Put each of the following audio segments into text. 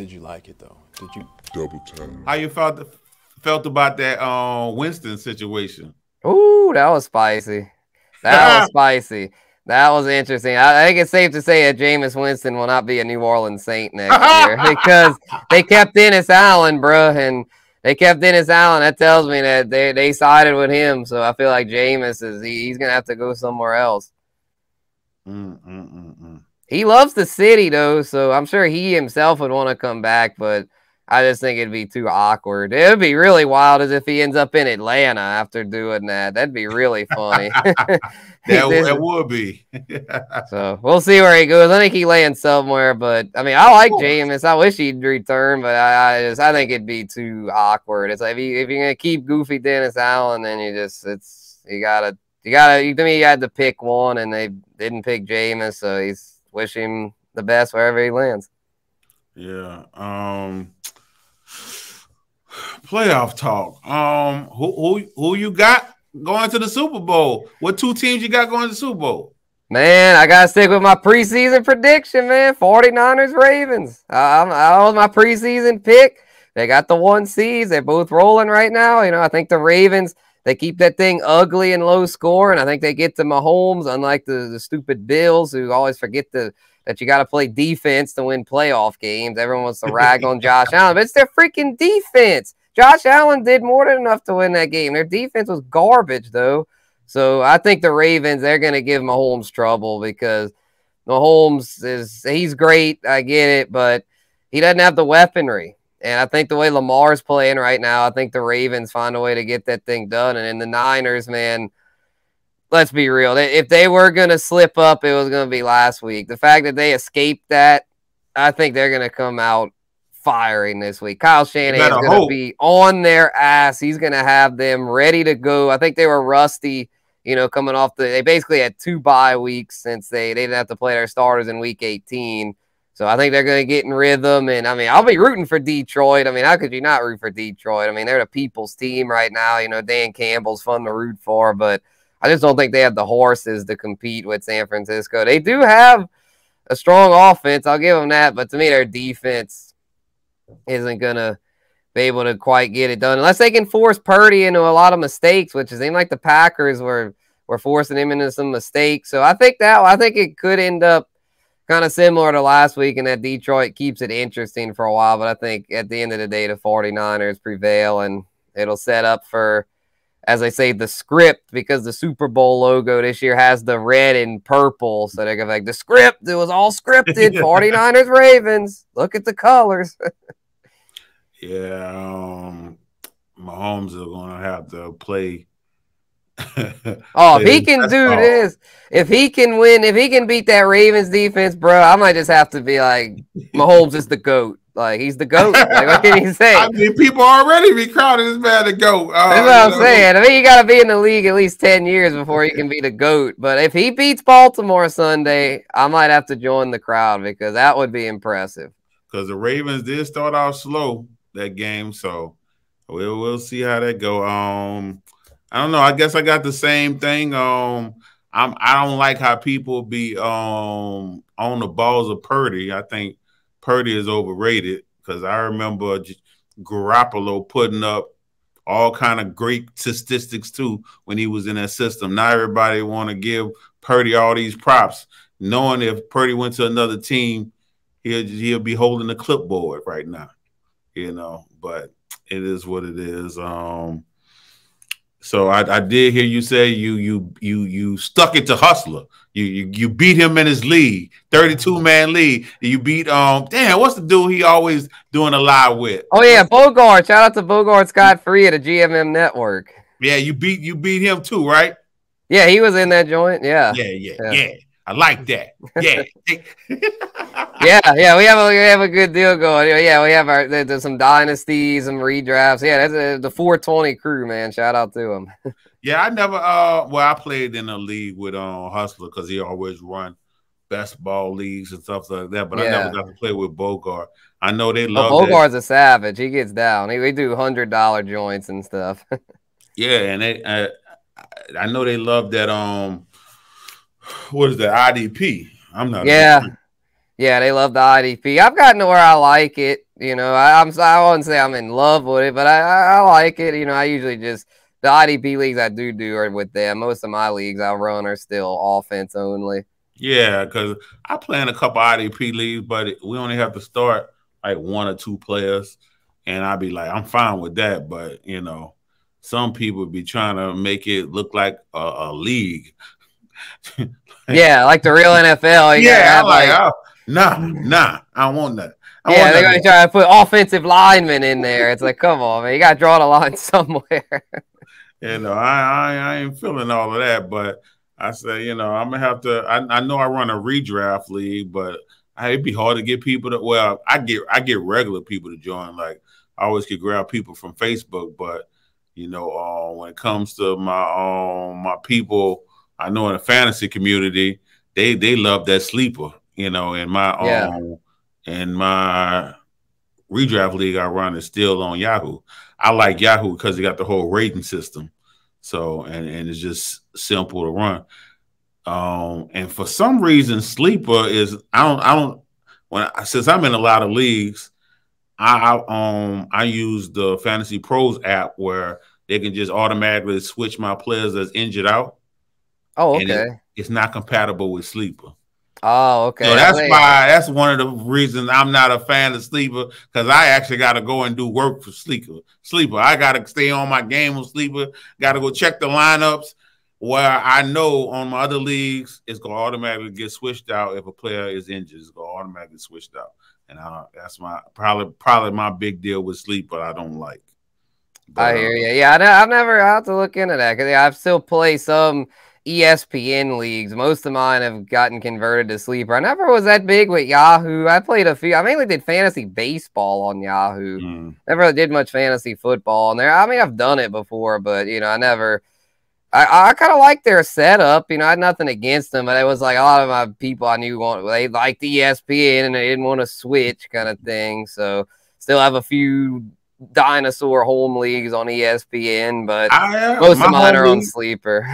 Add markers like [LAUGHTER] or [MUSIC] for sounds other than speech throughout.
Did you like it though? Did you double time? How you felt felt about that uh, Winston situation? Ooh, that was spicy. That was [LAUGHS] spicy. That was interesting. I, I, think it's safe to say that Jameis Winston will not be a New Orleans Saint next [LAUGHS] year [LAUGHS] because they kept Dennis Allen, bro, and they kept Dennis Allen. That tells me that they, they sided with him. So I feel like Jameis is he, he's gonna have to go somewhere else. Mm, mm, mm, mm. He loves the city though, so I'm sure he himself would want to come back, but I just think it'd be too awkward. It would be really wild as if he ends up in Atlanta after doing that. That'd be really funny. [LAUGHS] that, that [LAUGHS] would be. [LAUGHS] so we'll see where he goes. I think he lands somewhere, but I mean, I like Jameis. I wish he'd return, but I, I, just I think it'd be too awkward. It's like if, you, if you're gonna keep goofy Dennis Allen, then you just it's you gotta you gotta you, to me you had to pick one, and they didn't pick Jameis, so he's wish him the best wherever he lands. Yeah. Um playoff talk. Um, who who who you got going to the Super Bowl? What two teams you got going to the Super Bowl? Man, I gotta stick with my preseason prediction, man. 49ers Ravens. Uh, I was my preseason pick. They got the one seeds. They're both rolling right now. You know, I think the Ravens they keep that thing ugly and low score, and I think they get to Mahomes, unlike the, the stupid Bills who always forget to that you got to play defense to win playoff games. Everyone wants to rag on Josh Allen, but it's their freaking defense. Josh Allen did more than enough to win that game. Their defense was garbage, though. So I think the Ravens, they're going to give Mahomes trouble because Mahomes is, he's great. I get it, but he doesn't have the weaponry. And I think the way Lamar's playing right now, I think the Ravens find a way to get that thing done. And in the Niners, man, let's be real. If they were going to slip up, it was going to be last week. The fact that they escaped that, I think they're going to come out firing this week. Kyle Shanahan is going to be on their ass. He's going to have them ready to go. I think they were rusty, you know, coming off the. They basically had two bye weeks since they they didn't have to play their starters in week 18. So I think they're going to get in rhythm. And I mean, I'll be rooting for Detroit. I mean, how could you not root for Detroit? I mean, they're the people's team right now. You know, Dan Campbell's fun to root for, but I just don't think they have the horses to compete with San Francisco. They do have a strong offense. I'll give them that. But to me, their defense isn't gonna be able to quite get it done unless they can force Purdy into a lot of mistakes, which is like the Packers were were forcing him into some mistakes. So I think that I think it could end up kind of similar to last week and that Detroit keeps it interesting for a while. But I think at the end of the day, the 49ers prevail and it'll set up for as I say, the script because the Super Bowl logo this year has the red and purple. So they're like, the script, it was all scripted. [LAUGHS] 49ers Ravens. Look at the colors. [LAUGHS] Yeah, um, Mahomes is going to have to play. [LAUGHS] oh, if he can do this, if he can win, if he can beat that Ravens defense, bro, I might just have to be like, Mahomes is the goat. Like he's the goat. Like what can he [LAUGHS] say? I mean, people already be crowding this man the goat. Uh, That's what I'm know. saying. I mean, you got to be in the league at least ten years before you can be the goat. But if he beats Baltimore Sunday, I might have to join the crowd because that would be impressive. Because the Ravens did start off slow that game. So we'll we'll see how that go. Um, I don't know. I guess I got the same thing. Um, I'm I don't like how people be um on the balls of Purdy. I think Purdy is overrated because I remember Garoppolo putting up all kind of great statistics too when he was in that system. Now everybody want to give Purdy all these props, knowing if Purdy went to another team, he'll he'll be holding the clipboard right now you know, but it is what it is. Um, so I, I, did hear you say you you you you stuck it to Hustler. You you, you beat him in his league, 32 man league. You beat um damn, what's the dude he always doing a live with? Oh yeah, Bogart. Shout out to Bogart Scott Free at the GMM network. Yeah, you beat you beat him too, right? Yeah, he was in that joint. Yeah. Yeah, yeah, yeah. yeah. I like that. Yeah. [LAUGHS] [LAUGHS] yeah, yeah, we have a we have a good deal going. Yeah, we have our there's some dynasties, some redrafts. Yeah, that's a, the 420 crew, man. Shout out to them. [LAUGHS] yeah, I never. Uh, well, I played in a league with um Hustler because he always run best ball leagues and stuff like that. But yeah. I never got to play with Bogart. I know they oh, love. Oh, Bogart's that. a savage. He gets down. He, we do hundred dollar joints and stuff. yeah, and they. Uh, I know they love that. Um what is that IDP? I'm not. Yeah, yeah, they love the IDP. I've gotten to where I like it. You know, I, I'm I wouldn't say I'm in love with it, but I, I, I like it. You know, I usually just the IDP leagues I do do are with them. Most of my leagues I run are still offense only. Yeah, because I play in a couple IDP leagues, but we only have to start like one or two players, and I'd be like, I'm fine with that. But you know, some people be trying to make it look like a, a league. Yeah, like the real NFL. yeah, like, like oh, nah, nah, I want that. I yeah, they're gonna try to put offensive linemen in there. It's like, come on, man, you gotta draw the line [LAUGHS] somewhere. you know, I, I I ain't feeling all of that, but I say, you know, I'm gonna have to. I, I know I run a redraft league, but it'd be hard to get people to. Well, I get I get regular people to join. Like I always could grab people from Facebook, but you know, uh, when it comes to my um my people, I know in the fantasy community, they they love that sleeper. You know, and my yeah. um and my redraft league I run is still on Yahoo. I like Yahoo because they got the whole rating system. So and and it's just simple to run. Um, and for some reason, sleeper is I don't I don't when I, since I'm in a lot of leagues, I, I um I use the Fantasy Pros app where they can just automatically switch my players that's injured out. Oh, okay. It, it's not compatible with sleeper. Oh, okay. So that's why that's one of the reasons I'm not a fan of sleeper because I actually got to go and do work for sleeper. Sleeper, I got to stay on my game with sleeper. Got to go check the lineups. Where I know on my other leagues, it's gonna automatically get switched out if a player is injured. It's gonna automatically switched out, and I, that's my probably probably my big deal with sleeper. I don't like. But, I hear uh, you. Yeah, I, have never had to look into that because I've still played some ESPN leagues. Most of mine have gotten converted to sleeper. I never was that big with Yahoo. I played a few. I mainly did fantasy baseball on Yahoo. Mm. Never did much fantasy football on there. I mean, I've done it before, but you know, I never. I, I kind of like their setup. You know, I had nothing against them, but it was like a lot of my people I knew want they liked ESPN and they didn't want to switch kind of thing. So still have a few dinosaur home leagues on ESPN, but uh, most of mine are on sleeper.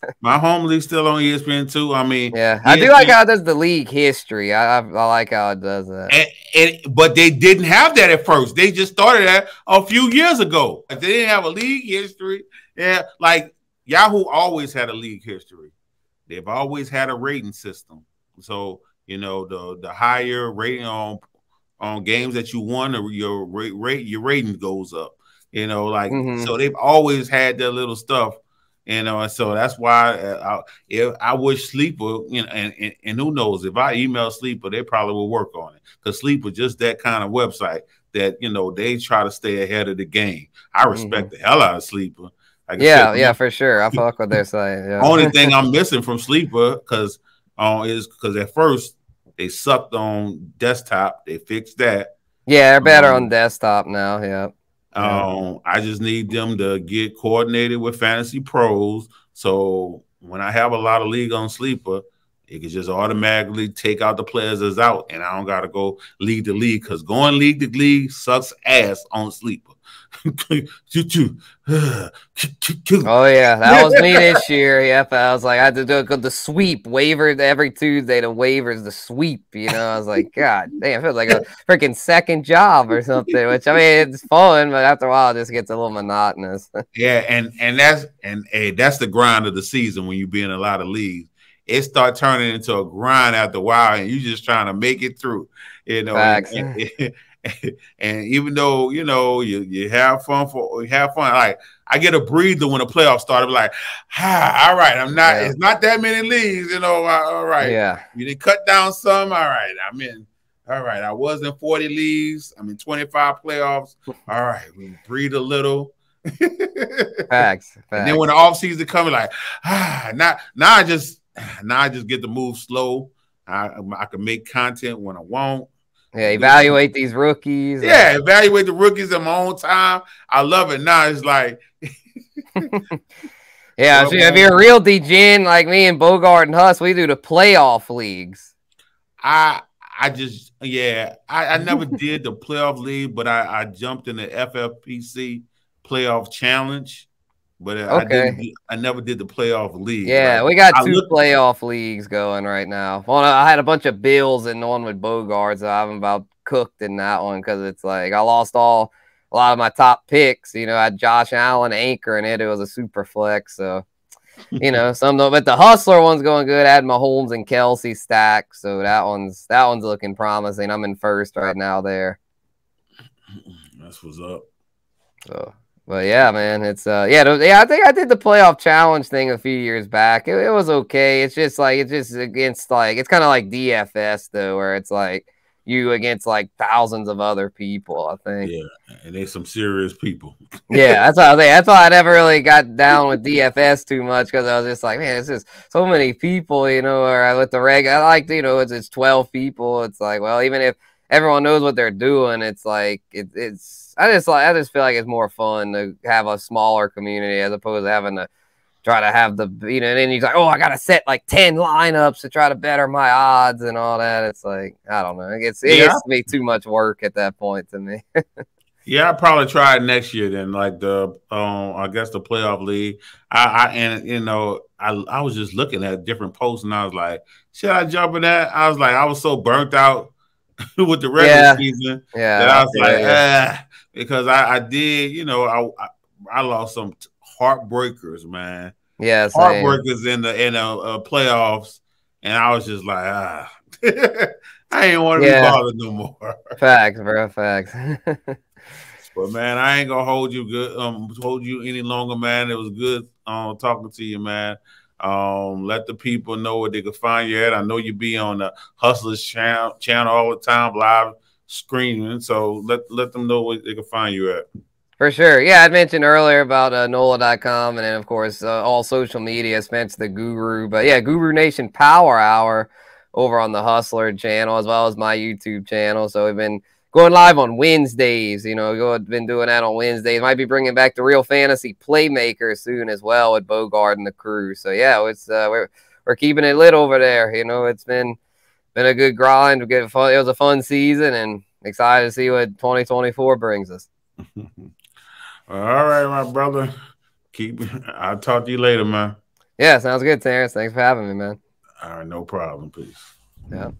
[LAUGHS] my home league still on ESPN too. I mean, yeah, ESPN, I do like how it does the league history. I, I, I like how it does that. And, and, but they didn't have that at first. They just started that a few years ago. They didn't have a league history. Yeah, like Yahoo always had a league history. They've always had a rating system. So you know the the higher rating on on games that you won, or your rate, rate your rating goes up. You know, like mm-hmm. so they've always had their little stuff. You know, and so that's why uh, I, if I wish Sleeper, you know, and, and, and who knows if I email Sleeper, they probably will work on it because Sleeper just that kind of website that you know they try to stay ahead of the game. I respect mm-hmm. the hell out of Sleeper. Like yeah, said, yeah, for sure. I fuck what they're saying. Yeah. [LAUGHS] Only [LAUGHS] thing I'm missing from Sleeper because uh, is because at first they sucked on desktop. They fixed that. Yeah, they're better um, on desktop now. Yeah. Um, I just need them to get coordinated with Fantasy Pros. So when I have a lot of league on sleeper, it can just automatically take out the players that's out, and I don't gotta go league to league because going league to league sucks ass on sleeper. [LAUGHS] [SIGHS] oh yeah, that was me [LAUGHS] this year. Yep, I was like, I had to do the sweep waiver every Tuesday. The waivers, the sweep. You know, I was like, God damn, it feels like a freaking second job or something. Which I mean, it's fun, but after a while, it just gets a little monotonous. [LAUGHS] yeah, and and that's and hey, that's the grind of the season when you be in a lot of leagues. It start turning into a grind after a while, and you're just trying to make it through. You know, and, and, [LAUGHS] and even though you know you, you have fun for you have fun, like I get a breather when the playoffs start. I'm like, ah, all right, I'm not. Yeah. It's not that many leagues, you know. All right, yeah. You didn't cut down some. All right, I'm in. All right, I was in 40 leagues. I'm in 25 playoffs. All right, we breathe a little. facts, [LAUGHS] facts. And then when the off season coming, like ah, now now I just now I just get to move slow. I I can make content when I want. Yeah, evaluate these rookies. Yeah, evaluate the rookies in my own time. I love it. Now it's like [LAUGHS] Yeah, so if you're a real degen like me and Bogart and Huss, we do the playoff leagues. I I just yeah, I, I never did the playoff league, but I, I jumped in the FFPC playoff challenge. But okay. I, I never did the playoff league. Yeah, right? we got two looked- playoff leagues going right now. Well, I had a bunch of Bills and one with Bogarts. I'm about cooked in that one because it's like I lost all a lot of my top picks. You know, I had Josh Allen anchor in it. It was a super flex. So, you [LAUGHS] know, some but the hustler one's going good. I had Mahomes and Kelsey stack. So that one's that one's looking promising. I'm in first right now there. That's what's up. So but yeah, man, it's uh, yeah, yeah. I think I did the playoff challenge thing a few years back. It, it was okay. It's just like it's just against like it's kind of like DFS though, where it's like you against like thousands of other people. I think. Yeah, and there's some serious people. [LAUGHS] yeah, that's why I think that's why I never really got down with DFS too much because I was just like, man, it's just so many people, you know. Or with the reg, I like you know, it's it's twelve people. It's like, well, even if everyone knows what they're doing, it's like it, it's I just like I just feel like it's more fun to have a smaller community as opposed to having to try to have the you know. And then he's like, oh, I gotta set like ten lineups to try to better my odds and all that. It's like I don't know. It gets it yeah. gets to be too much work at that point to me. [LAUGHS] yeah, I'll probably try it next year then. Like the um, I guess the playoff league. I, I and you know I I was just looking at different posts and I was like, should I jump in that? I was like, I was so burnt out [LAUGHS] with the regular yeah. season yeah, that I was like, yeah. ah because I, I did, you know, I, I, I lost some heartbreakers, man. Yeah, heartbreakers in the in the uh, playoffs, and I was just like, ah, [LAUGHS] I ain't want to yeah. be bothered no more. [LAUGHS] Facts, bro, facts. but man, I ain't gonna hold you good, um, hold you any longer, man. It was good um talking to you, man. Um, let the people know where they can find you at. I know you be on the Hustlers channel channel all the time, live screaming. So let let them know where they can find you at. For sure. Yeah, I mentioned earlier about uh, NOLA.com and then, of course, uh, all social media. Spence the Guru. But yeah, Guru Nation Power Hour over on the Hustler channel as well as my YouTube channel. So we've been going live on Wednesdays. You know, been doing that on Wednesdays. Might be bringing back the Real Fantasy Playmaker soon as well with Bogart and the crew. So yeah, it's uh, we're we're keeping it lit over there. You know, it's been been a good grind. Good fun. It was a fun season, and excited to see what 2024 brings us. [LAUGHS] All right, my brother. Keep. I'll talk to you later, man. Yeah, sounds good, Terrance. Thanks for having me, man. All right, no problem. Peace. Yeah.